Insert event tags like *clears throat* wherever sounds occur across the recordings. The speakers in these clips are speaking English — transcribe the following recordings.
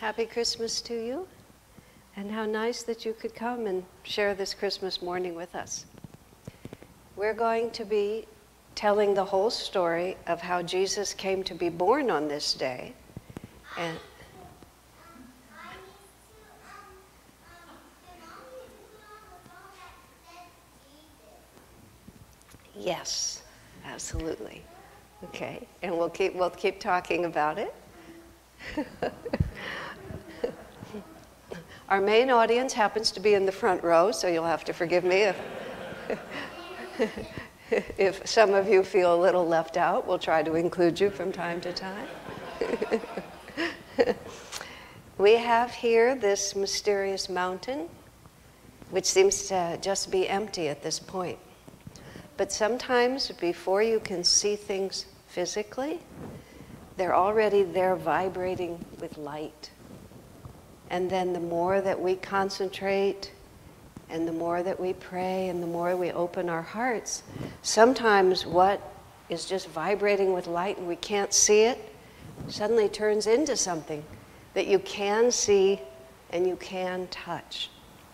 Happy Christmas to you. And how nice that you could come and share this Christmas morning with us. We're going to be telling the whole story of how Jesus came to be born on this day. And Yes, absolutely. Okay, and we'll keep, we'll keep talking about it. *laughs* Our main audience happens to be in the front row, so you'll have to forgive me if, *laughs* if some of you feel a little left out. We'll try to include you from time to time. *laughs* we have here this mysterious mountain, which seems to just be empty at this point. But sometimes, before you can see things physically, they're already there vibrating with light. And then the more that we concentrate and the more that we pray and the more we open our hearts, sometimes what is just vibrating with light and we can't see it suddenly turns into something that you can see and you can touch.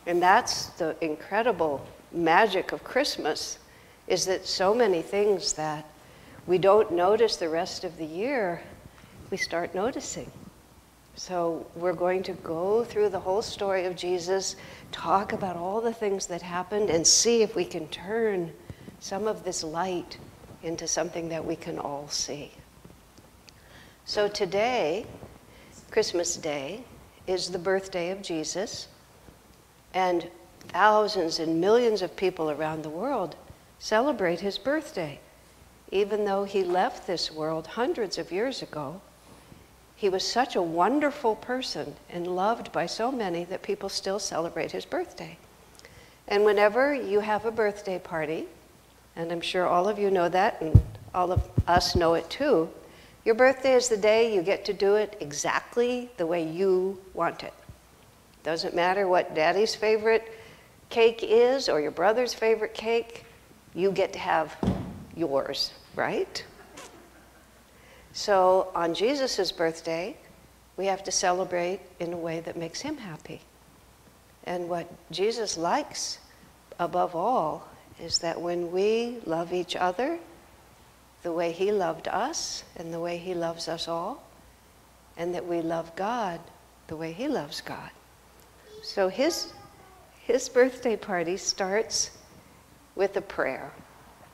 And that's the incredible magic of Christmas is that so many things that we don't notice the rest of the year, we start noticing. So we're going to go through the whole story of Jesus, talk about all the things that happened, and see if we can turn some of this light into something that we can all see. So today, Christmas Day, is the birthday of Jesus, and thousands and millions of people around the world celebrate his birthday. Even though he left this world hundreds of years ago, he was such a wonderful person and loved by so many that people still celebrate his birthday. And whenever you have a birthday party, and I'm sure all of you know that, and all of us know it too, your birthday is the day you get to do it exactly the way you want it. Doesn't matter what daddy's favorite cake is or your brother's favorite cake you get to have yours, right? So on Jesus' birthday, we have to celebrate in a way that makes him happy. And what Jesus likes above all is that when we love each other the way he loved us and the way he loves us all, and that we love God the way he loves God. So his, his birthday party starts with a prayer.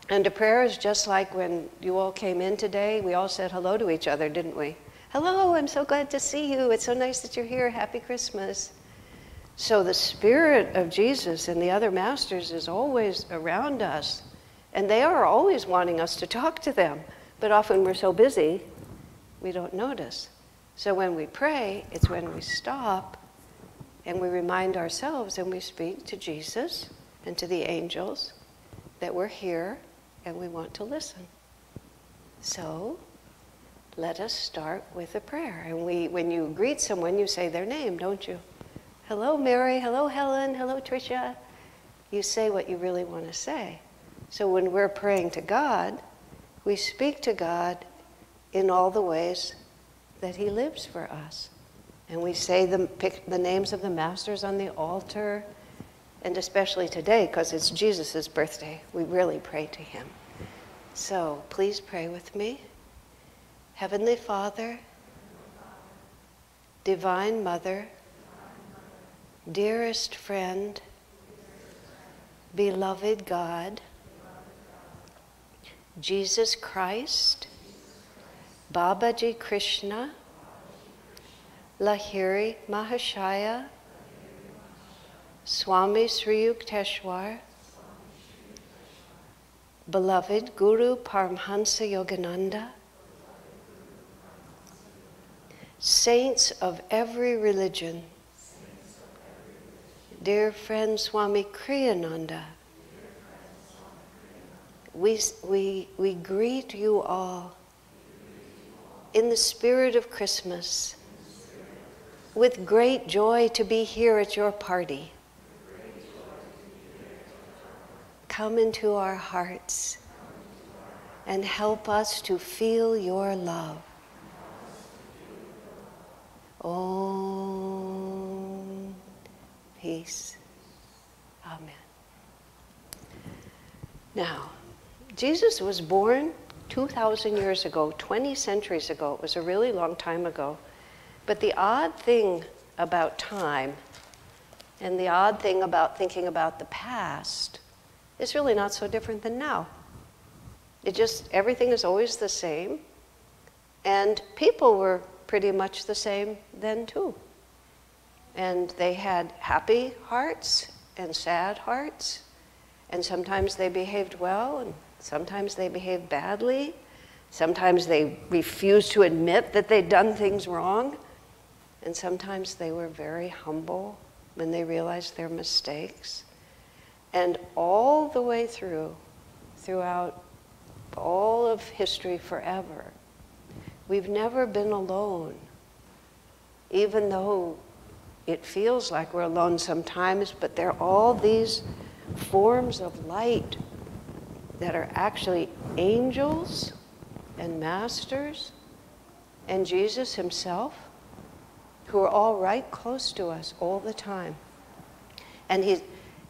And a prayer is just like when you all came in today, we all said hello to each other, didn't we? Hello, I'm so glad to see you. It's so nice that you're here. Happy Christmas. So the spirit of Jesus and the other masters is always around us, and they are always wanting us to talk to them. But often we're so busy, we don't notice. So when we pray, it's when we stop and we remind ourselves and we speak to Jesus and to the angels that we're here and we want to listen. So let us start with a prayer. And we, when you greet someone, you say their name, don't you? Hello, Mary. Hello, Helen. Hello, Tricia. You say what you really want to say. So when we're praying to God, we speak to God in all the ways that He lives for us. And we say the, the names of the masters on the altar and especially today, because it's Jesus' birthday, we really pray to him. So please pray with me. Heavenly Father, Divine Mother, dearest friend, beloved God, Jesus Christ, Babaji Krishna, Lahiri Mahashaya, Swami Sri Yukteswar, beloved Guru Paramhansa Yogananda, saints of every religion, dear friend Swami Kriyananda, we, we, we greet you all in the spirit of Christmas with great joy to be here at your party. come into our hearts and help us to feel your love. Om peace. Amen. Now, Jesus was born 2,000 years ago, 20 centuries ago. It was a really long time ago. But the odd thing about time and the odd thing about thinking about the past is really not so different than now. It just, everything is always the same. And people were pretty much the same then too. And they had happy hearts and sad hearts. And sometimes they behaved well, and sometimes they behaved badly. Sometimes they refused to admit that they'd done things wrong. And sometimes they were very humble when they realized their mistakes. And all the way through, throughout all of history forever, we've never been alone. Even though it feels like we're alone sometimes, but there are all these forms of light that are actually angels and masters and Jesus himself who are all right close to us all the time. And, he,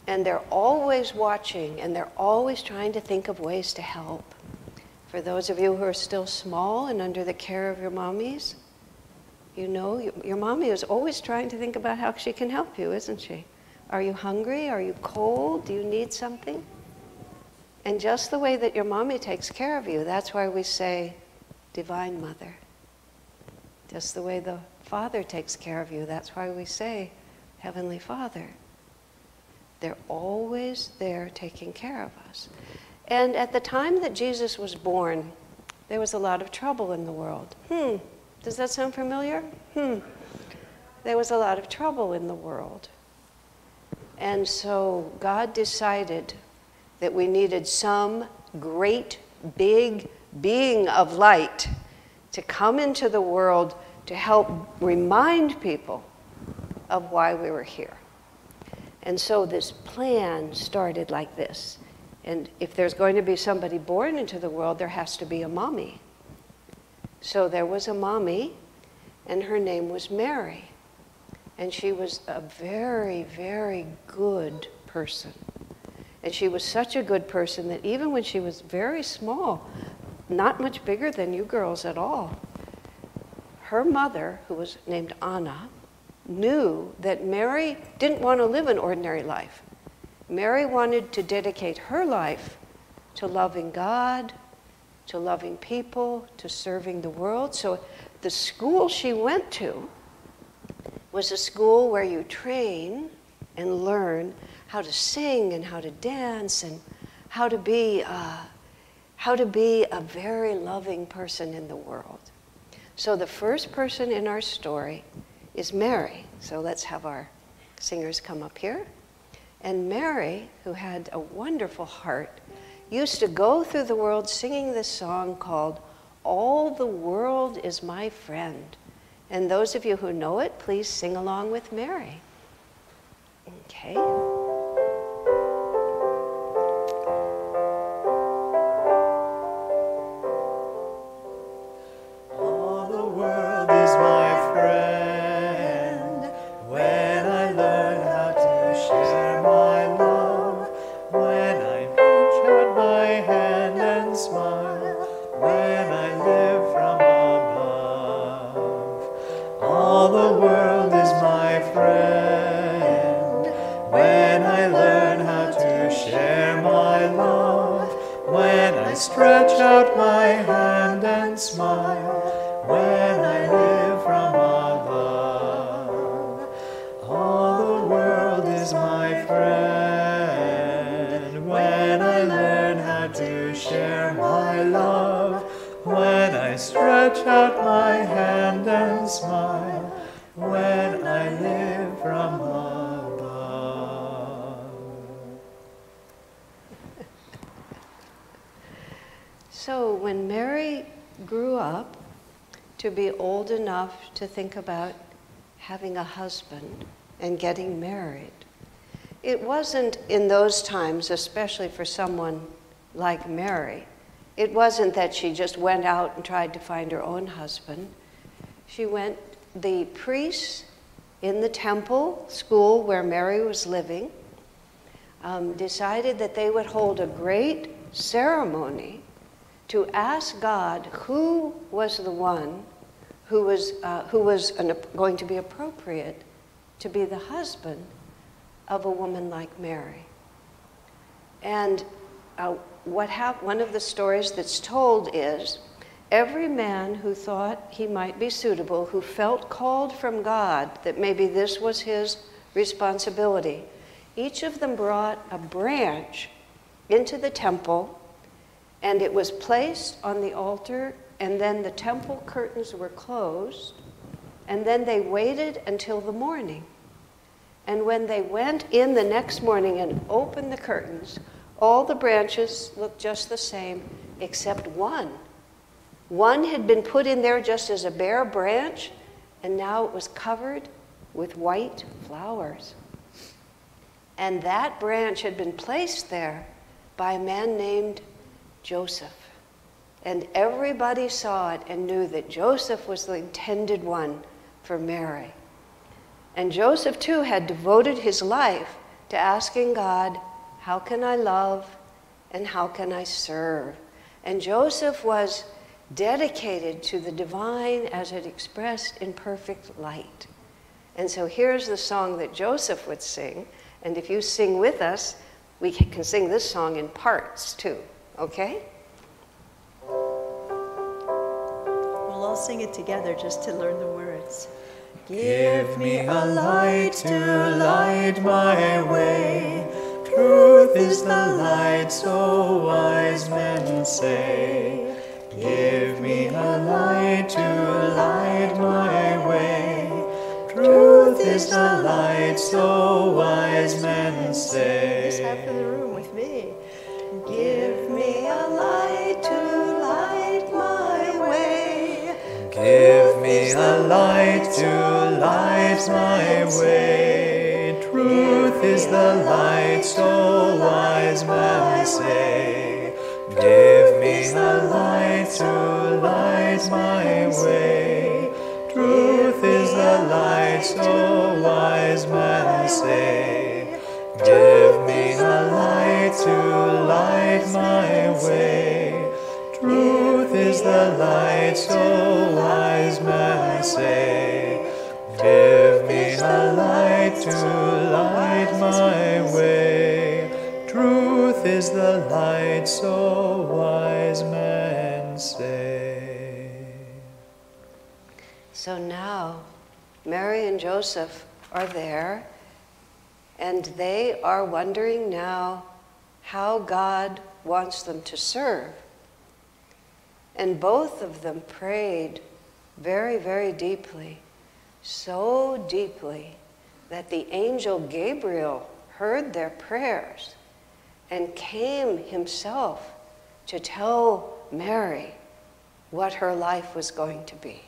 and they're always watching and they're always trying to think of ways to help. For those of you who are still small and under the care of your mommies, you know your, mommy is always trying to think about how she can help you, isn't she? Are you hungry? Are you cold? Do you need something? And just the way that your mommy takes care of you, that's why we say, Divine Mother. Just the way the Father takes care of you. That's why we say, Heavenly Father. They're always there taking care of us. And at the time that Jesus was born, there was a lot of trouble in the world. Hmm, does that sound familiar? Hmm. There was a lot of trouble in the world. And so God decided that we needed some great, big being of light to come into the world to help remind people of why we were here. And so this plan started like this. And if there's going to be somebody born into the world, there has to be a mommy. So there was a mommy, and her name was Mary. And she was a very, very good person. And she was such a good person that even when she was very small, not much bigger than you girls at all, her mother, who was named Anna, knew that Mary didn't want to live an ordinary life. Mary wanted to dedicate her life to loving God, to loving people, to serving the world. So the school she went to was a school where you train and learn how to sing and how to dance and how to be uh, how to be a very loving person in the world. So the first person in our story is Mary. So let's have our singers come up here. And Mary, who had a wonderful heart, used to go through the world singing this song called All the World is My Friend. And those of you who know it, please sing along with Mary. Okay. To think about having a husband and getting married. It wasn't in those times, especially for someone like Mary, it wasn't that she just went out and tried to find her own husband. She went, the priests in the temple school where Mary was living, um, decided that they would hold a great ceremony to ask God who was the one who was, uh, who was an, going to be appropriate to be the husband of a woman like Mary. And uh, what one of the stories that's told is every man who thought he might be suitable, who felt called from God that maybe this was his responsibility, each of them brought a branch into the temple and it was placed on the altar, and then the temple curtains were closed, and then they waited until the morning. And when they went in the next morning and opened the curtains, all the branches looked just the same except one. One had been put in there just as a bare branch, and now it was covered with white flowers. And that branch had been placed there by a man named Joseph. And everybody saw it and knew that Joseph was the intended one for Mary. And Joseph, too, had devoted his life to asking God, How can I love and how can I serve? And Joseph was dedicated to the divine as it expressed in perfect light. And so here's the song that Joseph would sing. And if you sing with us, we can sing this song in parts too, okay? We'll all sing it together just to learn the words. Give me a light to light my way. Truth is the light, so wise men say. Give me a light to light my way. Truth is the light, so wise men say. This half of the room with me. Give me a light to light my way. Give me a light to light my way. Truth is the light, so wise men say. Give me a light to light my way. Truth is the light, so wise men say. Give me a light to light my way. Truth is the light, so wise men say. Give me a light to light my way. Truth is the light, so wise men say. So now, Mary and Joseph are there, and they are wondering now how God wants them to serve. And both of them prayed very, very deeply, so deeply that the angel Gabriel heard their prayers and came himself to tell Mary what her life was going to be.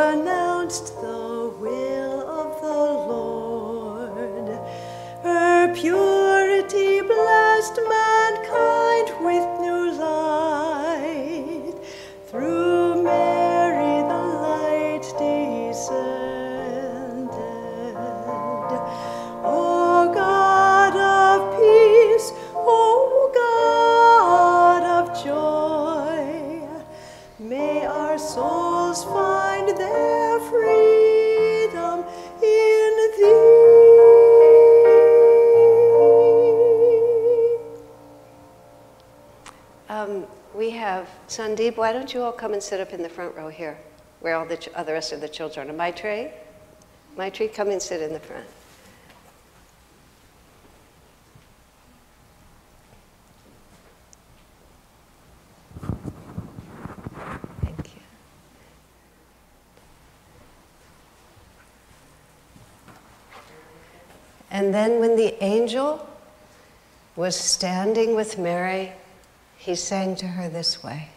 Who have Sandeep. Why don't you all come and sit up in the front row here, where all the ch- other rest of the children are? Maitreyi, Maitreyi, come and sit in the front. Thank you. And then when the angel was standing with Mary, he sang to her this way.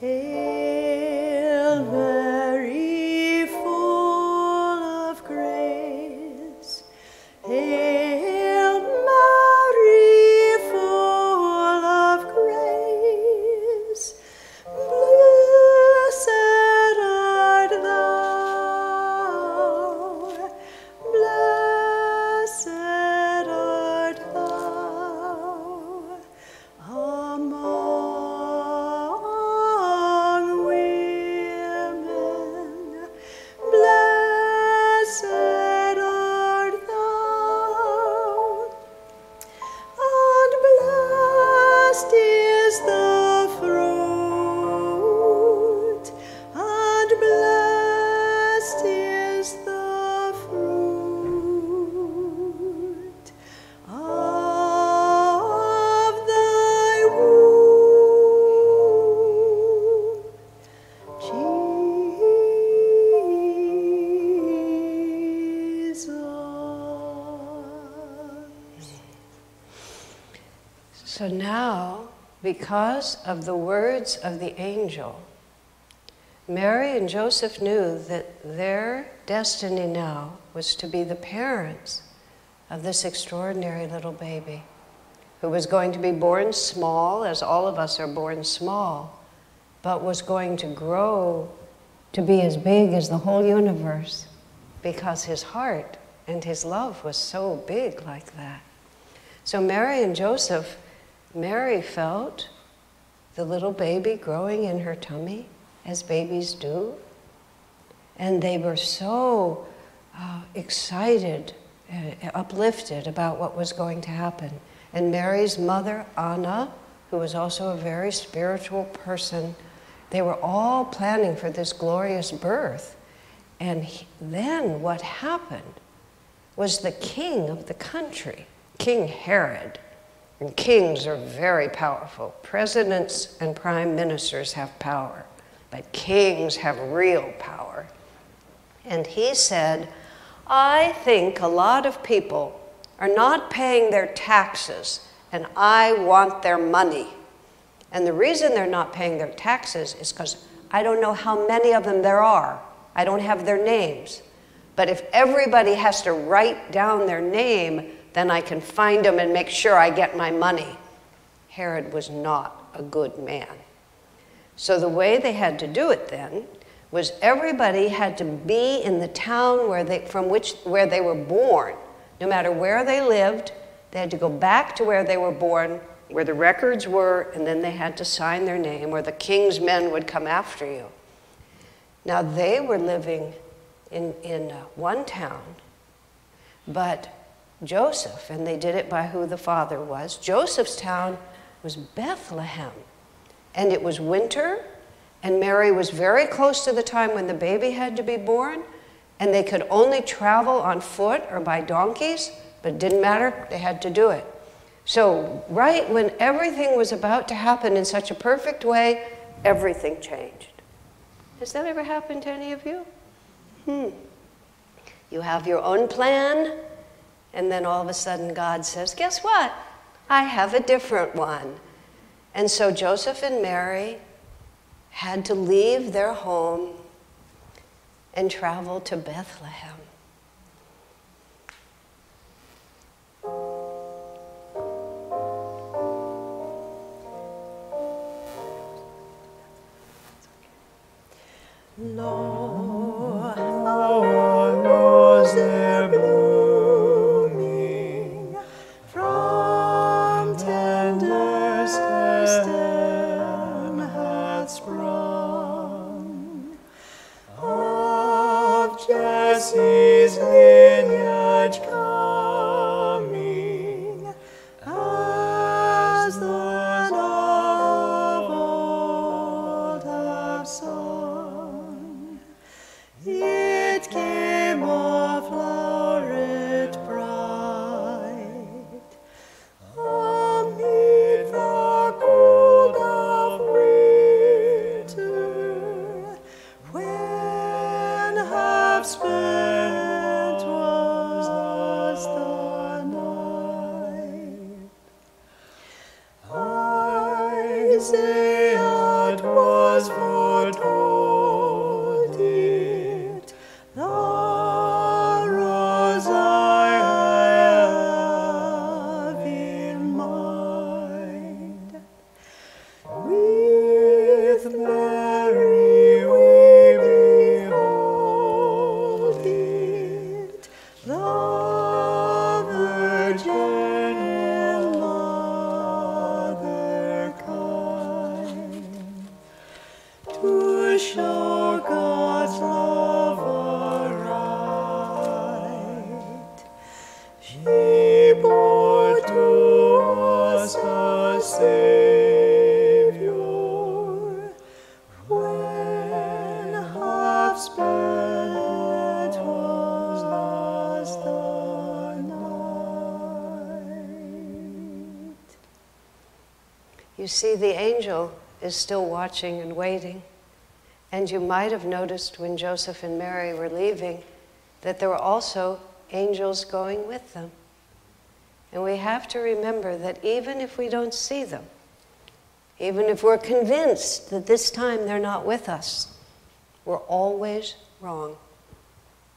Hail So now, because of the words of the angel, Mary and Joseph knew that their destiny now was to be the parents of this extraordinary little baby who was going to be born small, as all of us are born small, but was going to grow to be as big as the whole universe because his heart and his love was so big like that. So Mary and Joseph, Mary felt the little baby growing in her tummy, as babies do. And they were so uh, excited, uh, uplifted about what was going to happen. And Mary's mother, Anna, who was also a very spiritual person, they were all planning for this glorious birth. And he, then what happened was the king of the country, King Herod. And kings are very powerful. Presidents and prime ministers have power, but kings have real power. And he said, I think a lot of people are not paying their taxes, and I want their money. And the reason they're not paying their taxes is because I don't know how many of them there are. I don't have their names. But if everybody has to write down their name, then I can find them and make sure I get my money. Herod was not a good man. So the way they had to do it then was everybody had to be in the town where they, from which, where they were born. No matter where they lived, they had to go back to where they were born, where the records were, and then they had to sign their name, or the king's men would come after you. Now they were living in, in uh, one town, but Joseph, and they did it by who the father was, Joseph's town was Bethlehem. And it was winter, and Mary was very close to the time when the baby had to be born, and they could only travel on foot or by donkeys, but it didn't matter, they had to do it. So, right when everything was about to happen in such a perfect way, everything changed. Has that ever happened to any of you? Hmm. You have your own plan, and then all of a sudden God says, Guess what? I have a different one. And so Joseph and Mary had to leave their home and travel to Bethlehem. Lo, see, the angel is still watching and waiting. And you might have noticed when Joseph and Mary were leaving that there were also angels going with them. And we have to remember that even if we don't see them, even if we're convinced that this time they're not with us, we're always wrong.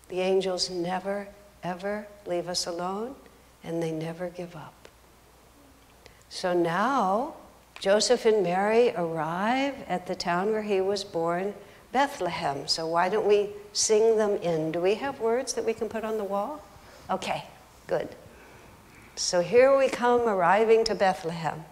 The angels never, ever leave us alone, and they never give up. So now, Joseph and Mary arrive at the town where he was born, Bethlehem. So why don't we sing them in? Do we have words that we can put on the wall? Okay, good. So here we come arriving to Bethlehem.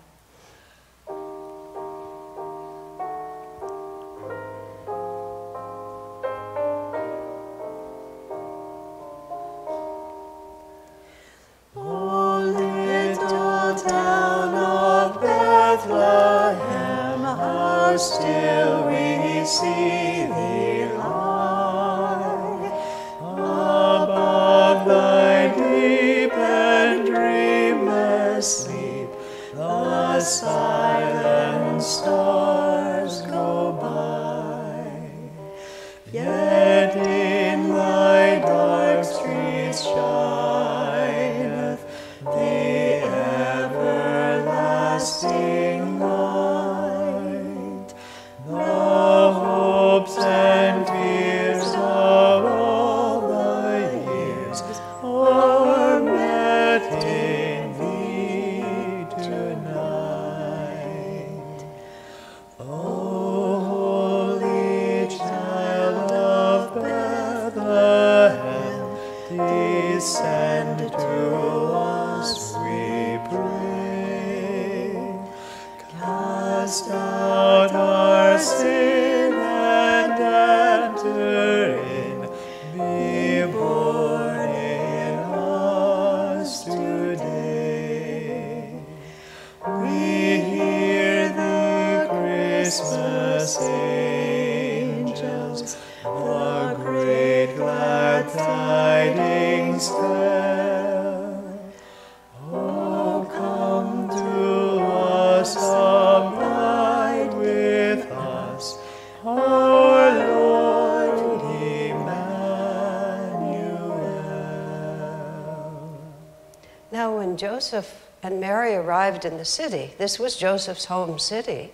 Arrived in the city, this was Joseph's home city.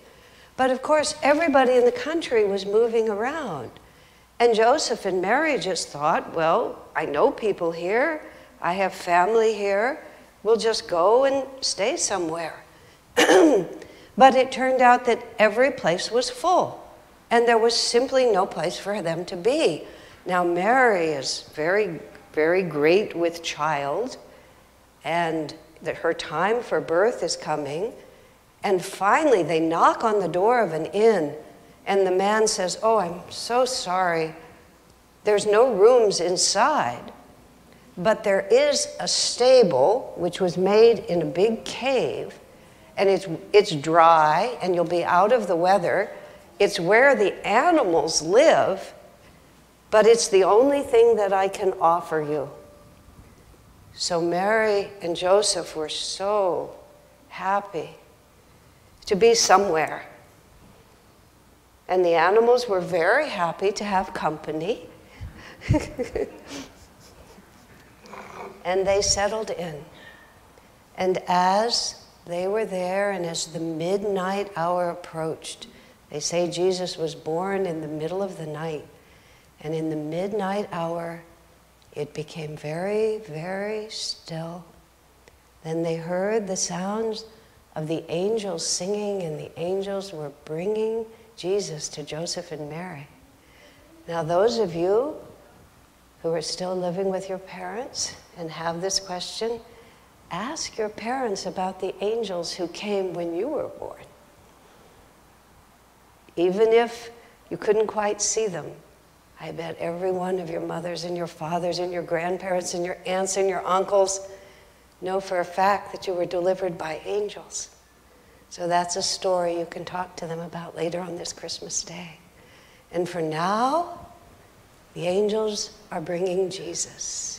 But of course, everybody in the country was moving around. And Joseph and Mary just thought, well, I know people here, I have family here, we'll just go and stay somewhere. *clears throat* but it turned out that every place was full, and there was simply no place for them to be. Now, Mary is very, very great with child, and that her time for birth is coming. And finally, they knock on the door of an inn, and the man says, Oh, I'm so sorry. There's no rooms inside, but there is a stable which was made in a big cave, and it's, it's dry, and you'll be out of the weather. It's where the animals live, but it's the only thing that I can offer you. So Mary and Joseph were so happy to be somewhere. And the animals were very happy to have company. *laughs* and they settled in. And as they were there, and as the midnight hour approached, they say Jesus was born in the middle of the night. And in the midnight hour, it became very, very still. Then they heard the sounds of the angels singing, and the angels were bringing Jesus to Joseph and Mary. Now, those of you who are still living with your parents and have this question, ask your parents about the angels who came when you were born. Even if you couldn't quite see them, I bet every one of your mothers and your fathers and your grandparents and your aunts and your uncles know for a fact that you were delivered by angels. So that's a story you can talk to them about later on this Christmas day. And for now, the angels are bringing Jesus.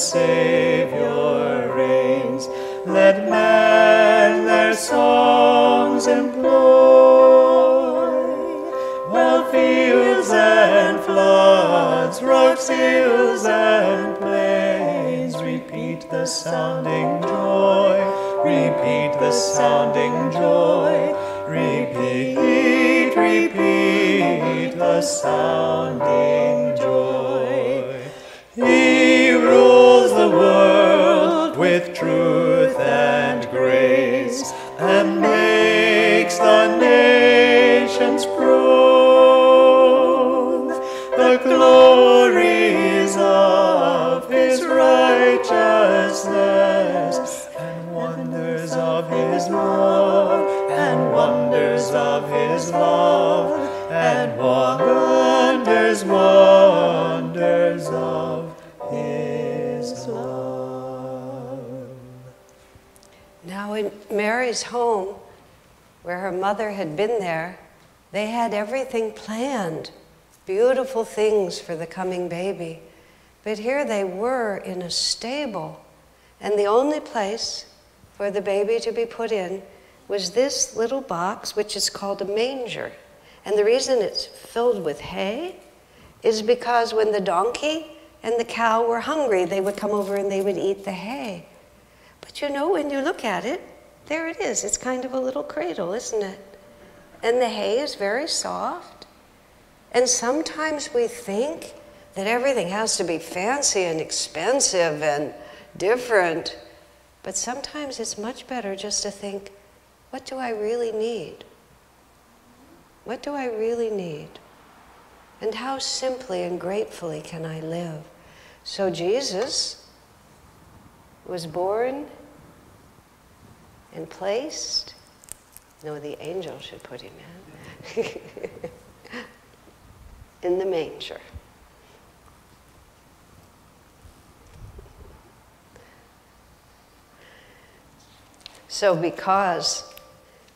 Savior reigns. Let men their songs employ, while fields and floods, rocks, hills, and plains repeat the sounding joy, repeat the sounding joy, repeat, repeat the sounding mother had been there, they had everything planned beautiful things for the coming baby. But here they were in a stable, and the only place for the baby to be put in was this little box, which is called a manger. And the reason it's filled with hay is because when the donkey and the cow were hungry, they would come over and they would eat the hay. But you know, when you look at it, there it is. It's kind of a little cradle, isn't it? And the hay is very soft. And sometimes we think that everything has to be fancy and expensive and different. But sometimes it's much better just to think, what do I really need? What do I really need? And how simply and gratefully can I live? So Jesus was born and placed. No, the angel should put him in. *laughs* in the manger. So, because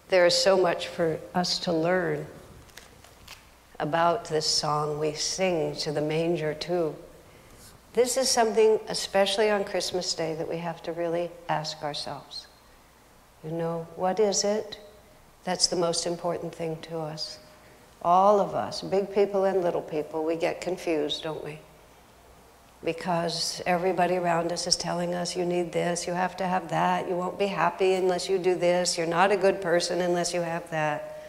there is so much for us to learn about this song we sing to the manger, too, this is something, especially on Christmas Day, that we have to really ask ourselves. You know, what is it that's the most important thing to us? All of us, big people and little people, we get confused, don't we? Because everybody around us is telling us you need this, you have to have that, you won't be happy unless you do this, you're not a good person unless you have that.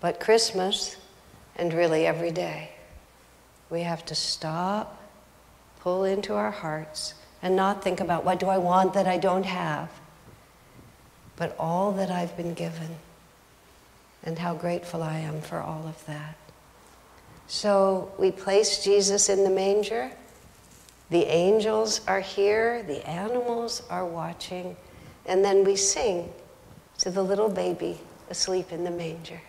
But Christmas, and really every day, we have to stop, pull into our hearts, and not think about what do I want that I don't have, but all that I've been given and how grateful I am for all of that. So we place Jesus in the manger. The angels are here, the animals are watching, and then we sing to the little baby asleep in the manger.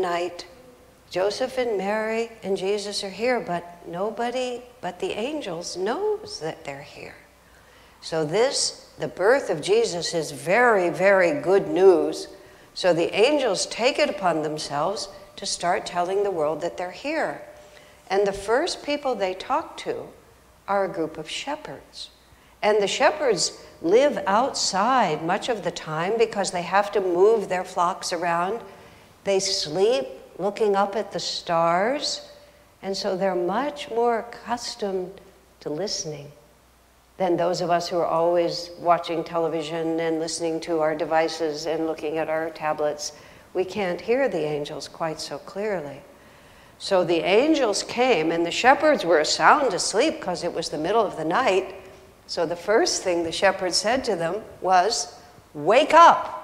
Night. Joseph and Mary and Jesus are here, but nobody but the angels knows that they're here. So this, the birth of Jesus is very, very good news. So the angels take it upon themselves to start telling the world that they're here. And the first people they talk to are a group of shepherds. And the shepherds live outside much of the time because they have to move their flocks around. They sleep looking up at the stars, and so they're much more accustomed to listening than those of us who are always watching television and listening to our devices and looking at our tablets. We can't hear the angels quite so clearly. So the angels came, and the shepherds were sound asleep because it was the middle of the night. So the first thing the shepherds said to them was, Wake up!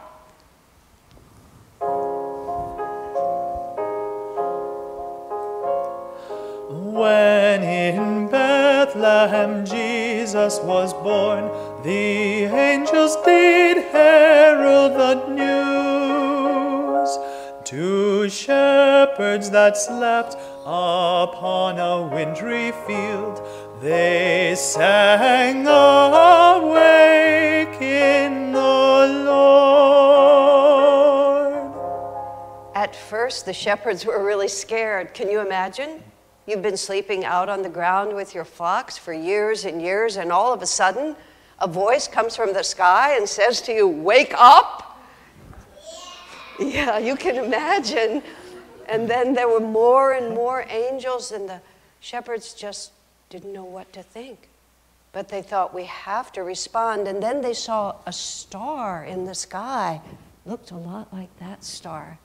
When in Bethlehem Jesus was born, the angels did herald the news to shepherds that slept upon a wintry field. They sang, Awake in the Lord. At first, the shepherds were really scared. Can you imagine? You've been sleeping out on the ground with your flocks for years and years, and all of a sudden, a voice comes from the sky and says to you, Wake up! Yeah, you can imagine. And then there were more and more angels, and the shepherds just didn't know what to think. But they thought, We have to respond. And then they saw a star in the sky, looked a lot like that star.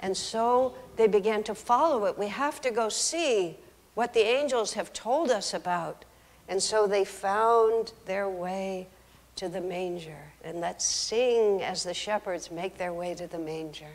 And so they began to follow it. We have to go see what the angels have told us about. And so they found their way to the manger. And let's sing as the shepherds make their way to the manger.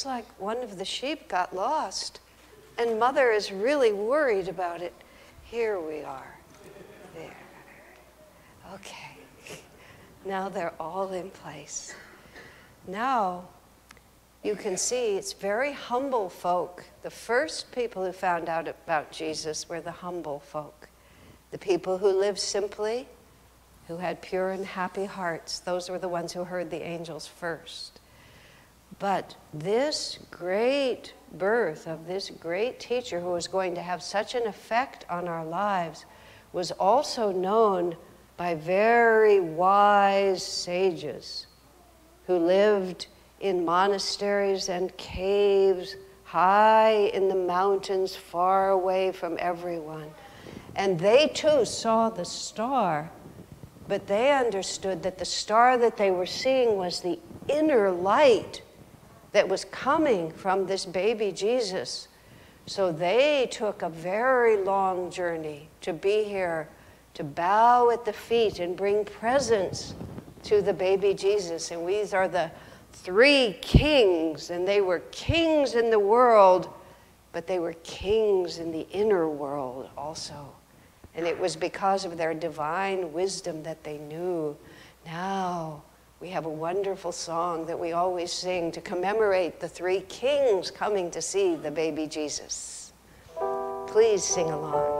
Looks like one of the sheep got lost, and mother is really worried about it. Here we are. There. Okay. Now they're all in place. Now you can see it's very humble folk. The first people who found out about Jesus were the humble folk. The people who lived simply, who had pure and happy hearts, those were the ones who heard the angels first. But this great birth of this great teacher who was going to have such an effect on our lives was also known by very wise sages who lived in monasteries and caves high in the mountains, far away from everyone. And they too saw the star, but they understood that the star that they were seeing was the inner light that was coming from this baby Jesus. So they took a very long journey to be here, to bow at the feet and bring presents to the baby Jesus. And these are the three kings, and they were kings in the world, but they were kings in the inner world also. And it was because of their divine wisdom that they knew. Now we have a wonderful song that we always sing to commemorate the three kings coming to see the baby Jesus. Please sing along.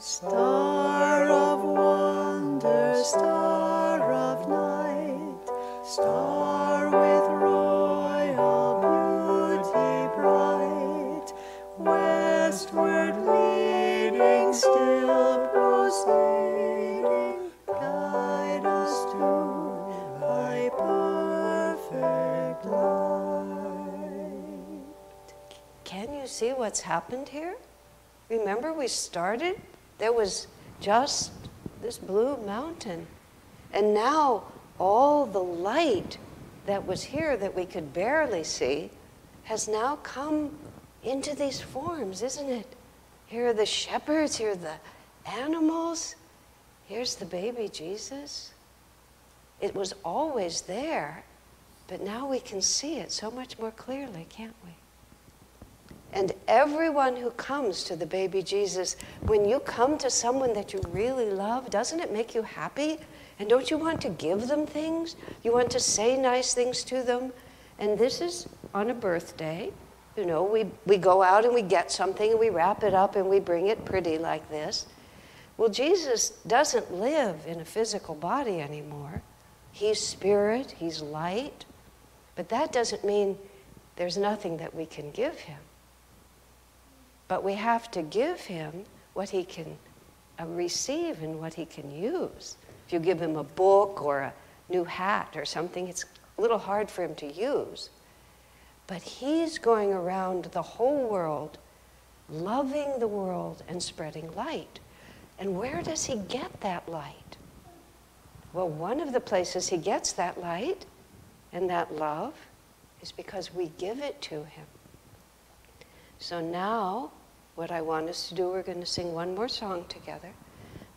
star of wonder, star of night, star with royal beauty bright, westward leading, still proceeding, guide us to thy perfect light. Can you see what's happened here? Remember, we started, there was just this blue mountain. And now all the light that was here that we could barely see has now come into these forms, isn't it? Here are the shepherds, here are the animals, here's the baby Jesus. It was always there, but now we can see it so much more clearly, can't we? And everyone who comes to the baby Jesus, when you come to someone that you really love, doesn't it make you happy? And don't you want to give them things? You want to say nice things to them? And this is on a birthday. You know, we, we go out and we get something and we wrap it up and we bring it pretty like this. Well, Jesus doesn't live in a physical body anymore. He's spirit, he's light. But that doesn't mean there's nothing that we can give him. But we have to give him what he can uh, receive and what he can use. If you give him a book or a new hat or something, it's a little hard for him to use. But he's going around the whole world, loving the world and spreading light. And where does he get that light? Well, one of the places he gets that light and that love is because we give it to him. So now, what I want us to do, we're going to sing one more song together.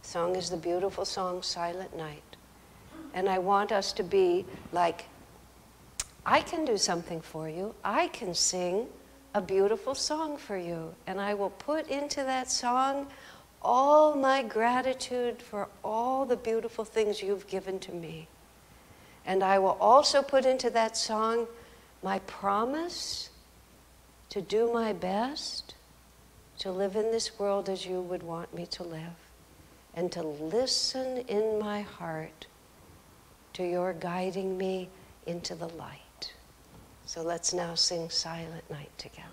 The song is the beautiful song Silent Night. And I want us to be like, I can do something for you. I can sing a beautiful song for you. And I will put into that song all my gratitude for all the beautiful things you've given to me. And I will also put into that song my promise to do my best to live in this world as you would want me to live, and to listen in my heart to your guiding me into the light. So let's now sing Silent Night together.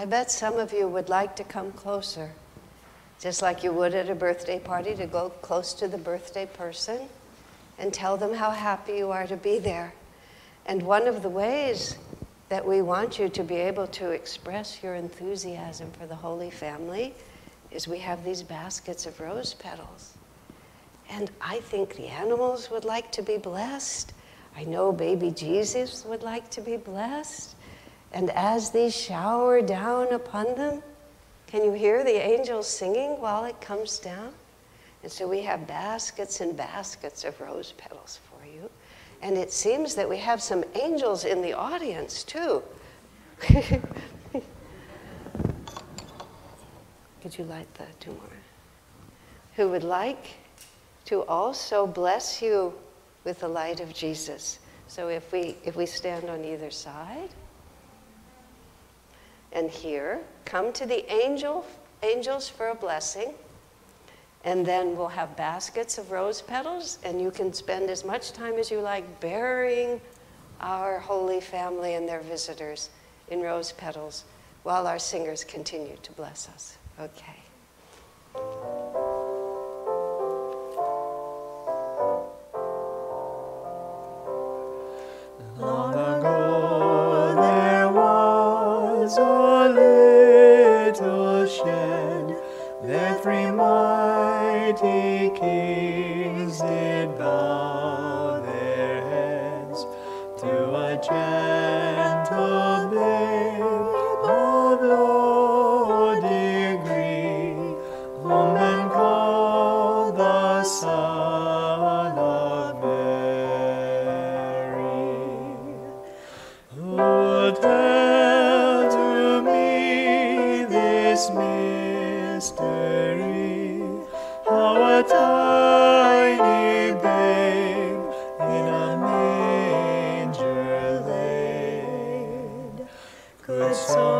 I bet some of you would like to come closer, just like you would at a birthday party to go close to the birthday person and tell them how happy you are to be there. And one of the ways that we want you to be able to express your enthusiasm for the Holy Family is we have these baskets of rose petals. And I think the animals would like to be blessed. I know baby Jesus would like to be blessed. And as these shower down upon them, can you hear the angels singing while it comes down? And so we have baskets and baskets of rose petals for you. And it seems that we have some angels in the audience too. *laughs* Could you light the two more? Who would like to also bless you with the light of Jesus. So if we if we stand on either side, and here, come to the angel, angels for a blessing. And then we'll have baskets of rose petals, and you can spend as much time as you like burying our Holy Family and their visitors in rose petals while our singers continue to bless us. Okay. Long could so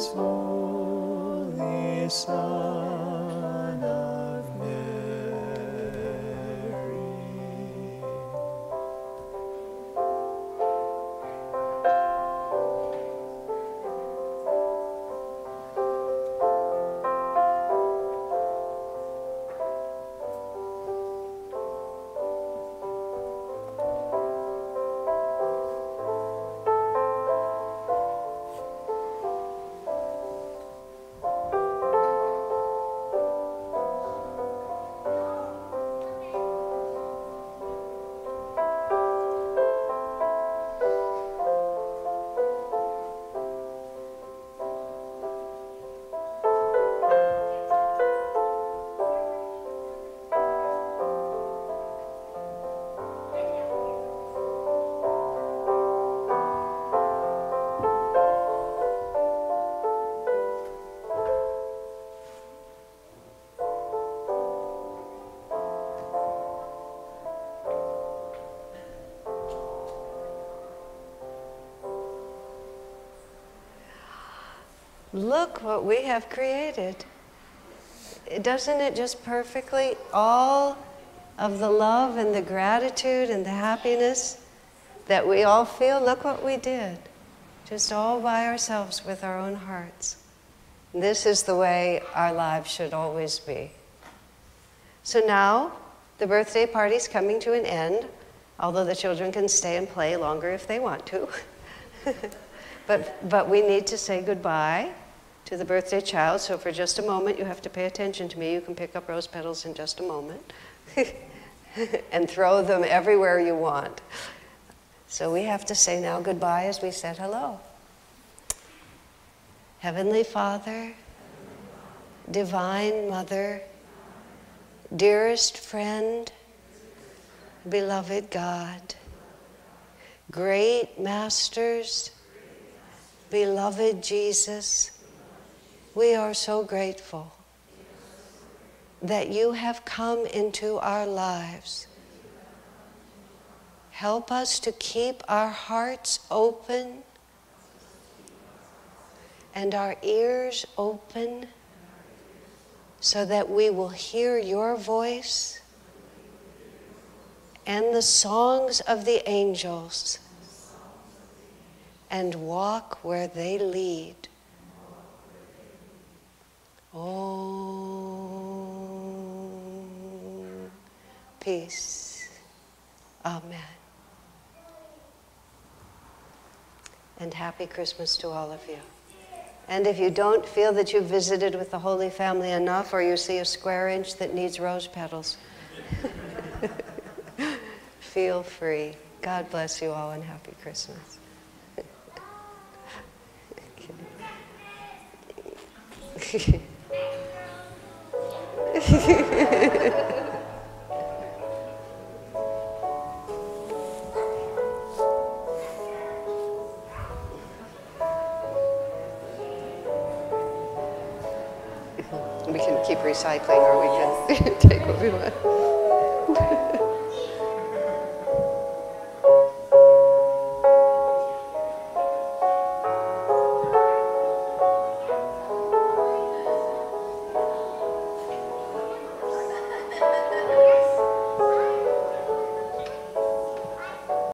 this holy Son Look what we have created. Doesn't it just perfectly? All of the love and the gratitude and the happiness that we all feel, look what we did. Just all by ourselves with our own hearts. This is the way our lives should always be. So now the birthday party's coming to an end, although the children can stay and play longer if they want to. *laughs* but, but we need to say goodbye to the birthday child, so for just a moment you have to pay attention to me. You can pick up rose petals in just a moment *laughs* and throw them everywhere you want. So we have to say now goodbye as we said hello. Heavenly Father, Divine Mother, dearest friend, beloved God, great masters, beloved Jesus, we are so grateful that you have come into our lives. Help us to keep our hearts open and our ears open so that we will hear your voice and the songs of the angels and walk where they lead. Oh, peace. Amen. And happy Christmas to all of you. And if you don't feel that you've visited with the Holy Family enough, or you see a square inch that needs rose petals, *laughs* feel free. God bless you all and happy Christmas. *laughs* we can keep recycling or we can *laughs* take what we want.